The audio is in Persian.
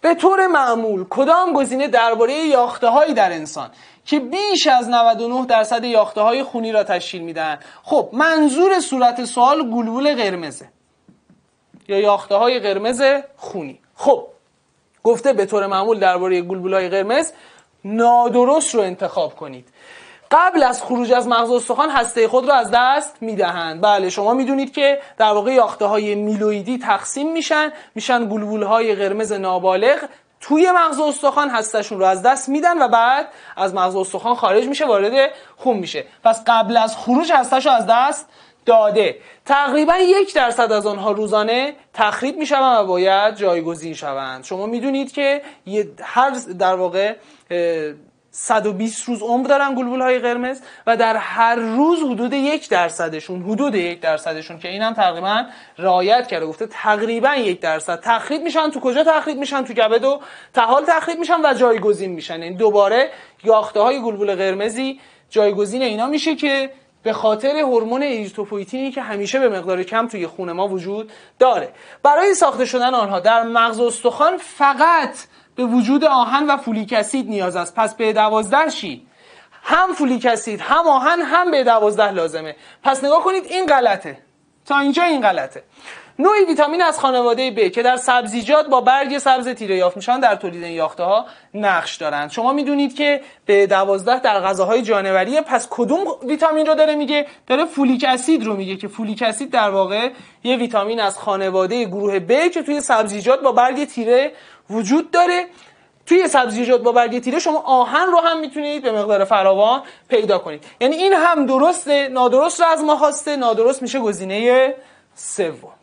به طور معمول کدام گزینه درباره یاخته هایی در انسان که بیش از 99 درصد یاخته های خونی را تشکیل میدن خب منظور صورت سوال گلبول قرمزه یا یاخته های قرمز خونی. خب گفته به طور معمول درباره گلبول های قرمز نادرست رو انتخاب کنید. قبل از خروج از مغز استخوان هسته خود را از دست می‌دهند. بله شما می‌دونید که در واقع یاخته های میلویدی تقسیم میشن. میشن گلبول های قرمز نابالغ توی مغز استخوان هستشون رو از دست میدن و بعد از مغز استخوان خارج میشه وارد خون میشه. پس قبل از خروج هستش رو از دست داده. تقریبا یک درصد از آنها روزانه تخریب می‌شوند و باید جایگزین شوند. شما می‌دونید که هر در واقع 120 روز عمر دارن گلبول های قرمز و در هر روز حدود یک درصدشون حدود یک درصدشون که اینم تقریبا رعایت کرده. گفته تقریبا یک درصد. تخریب میشن تو کجا تخریب میشن؟ تو کبد و طحال تخریب میشن و جایگزین میشن. این یعنی دوباره یاخته های گلبول قرمزی جایگزین اینا میشه که به خاطر هورمون ایریتروپویتینی که همیشه به مقدار کم توی خون ما وجود داره. برای ساخته شدن آنها در مغز استخوان فقط به وجود آهن و فولیک اسید نیاز است. پس B دوازده چی. هم فولیک اسید هم آهن هم B دوازده لازمه. پس نگاه کنید این غلطه. تا اینجا این غلطه. نوعی ویتامین از خانواده ب که در سبزیجات با برگ سبز تیره یافت میشن در تولید این یاخته ها نقش دارند شما می‌دونید که به دوازده در غذاهای جانوریه پس کدوم ویتامین رو داره میگه؟ داره فولیک اسید رو میگه که فولیک اسید در واقع یه ویتامین از خانواده گروه ب که توی سبزیجات با برگ تیره وجود داره. توی سبزیجات با برگ تیره شما آهن رو هم می‌تونید به مقدار فراوان پیدا کنید. یعنی این هم درسته نادرست رو از ما خواسته نادرست میشه گزینه سوم.